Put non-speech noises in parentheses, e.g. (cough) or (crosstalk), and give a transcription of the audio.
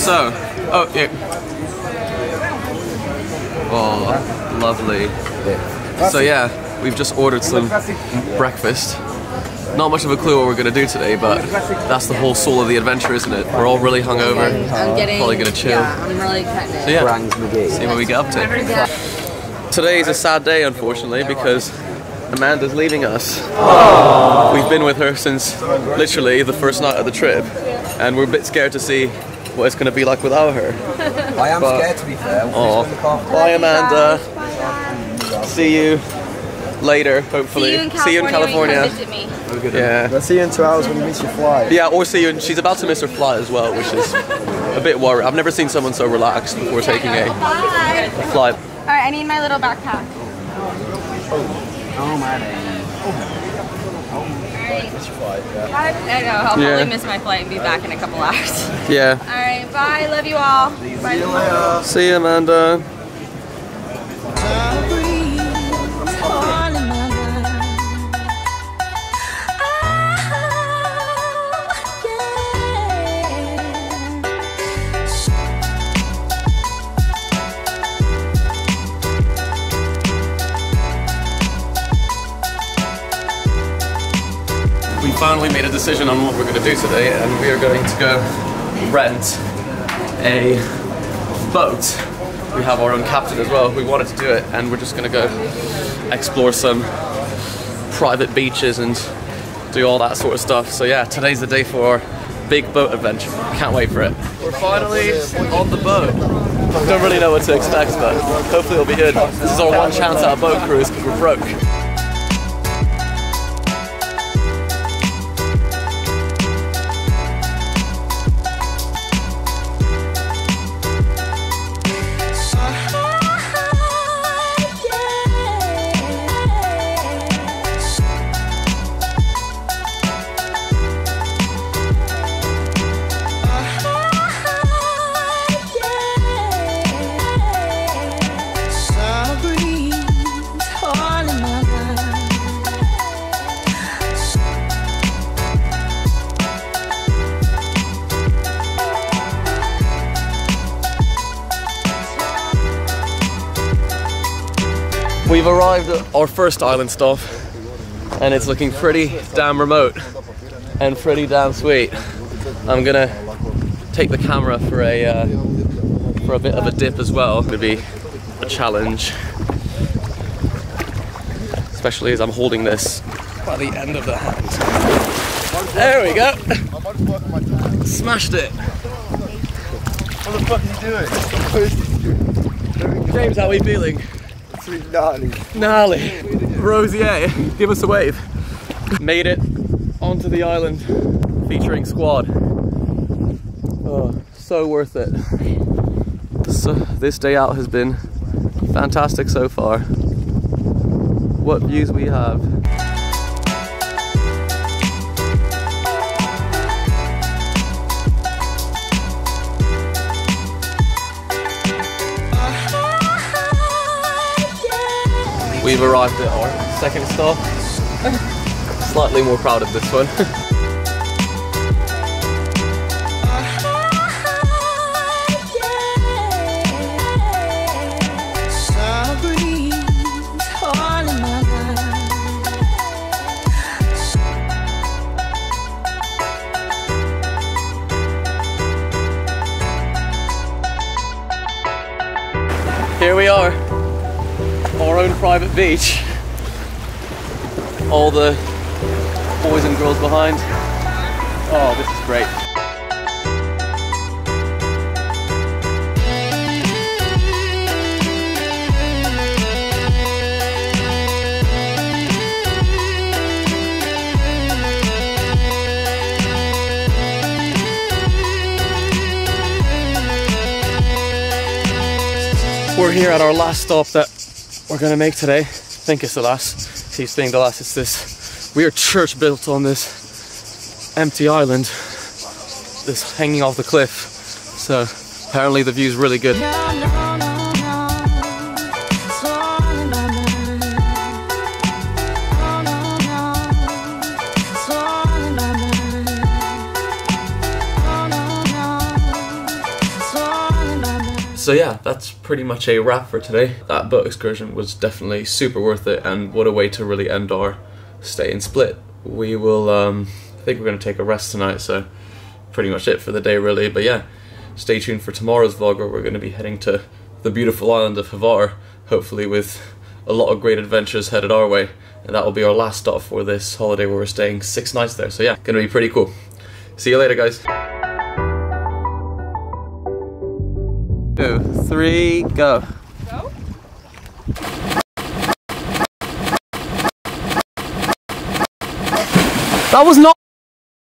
So, oh yeah. Oh, lovely. So yeah, we've just ordered some breakfast. Not much of a clue what we're gonna do today, but that's the whole soul of the adventure, isn't it? We're all really hungover. I'm getting. Probably gonna chill. Yeah, I'm really cutting it. So yeah, Brangs see what we get up to. Yeah. Today is a sad day, unfortunately, because Amanda's leaving us. We've been with her since literally the first night of the trip, and we're a bit scared to see what it's going to be like without her. I am But- scared to be fair. Oh, This one can't- bye, Amanda. See you later, hopefully. See you in California. when you California. come visit me. Yeah. I'll see you in two hours when you miss your flight. Yeah, or see you. In, she's about to miss her flight as well, which is a bit worrying. I've never seen someone so relaxed before taking a, a flight. All right, I need my little backpack. Oh. Oh my! man. I know. I'll Yeah. probably miss my flight and be back in a couple hours. Yeah. All right, bye. Love you all. Bye. See you, Amanda. We finally made a decision on what we're going to do today, and we are going to go rent a boat. We have our own captain as well. We wanted to do it, and we're just going to go explore some private beaches and do all that sort of stuff. So yeah, today's the day for our big boat adventure. Can't wait for it. We're finally on the boat. Don't really know what to expect, but hopefully it'll be good. This is our one chance at a boat cruise because we're broke. We've arrived at our first island stop, and it's looking pretty damn remote and pretty damn sweet. I'm gonna take the camera for a uh, for a bit of a dip as well. It's gonna be a challenge, especially as I'm holding this by the end of the hand. There we go. Smashed it. What the fuck are you doing? James, how are we feeling? Sweet gnarly. Gnarly. Rosier, give us a wave. Made it onto the island featuring squad. Oh, so worth it. So, uh, this day out has been fantastic so far. What views we have. We've arrived at our second stop. Slightly more proud of this one. (laughs) Here we are, private beach. All the boys and girls behind. Oh, this is great. We're here at our last stop that we're gonna make today. I think it's the last. he's being the last. It's this weird church built on this empty island. This hanging off the cliff. So apparently the view's really good. So yeah, that's pretty much a wrap for today. That boat excursion was definitely super worth it, and what a way to really end our stay in Split. We will, um, I think we're going to take a rest tonight, so pretty much it for the day really. But yeah, stay tuned for tomorrow's vlog where we're going to be heading to the beautiful island of Hvar, hopefully with a lot of great adventures headed our way. And that will be our last stop for this holiday where we're staying six nights there. So yeah, going to be pretty cool. See you later, guys. Two, three, go. Go? That was not.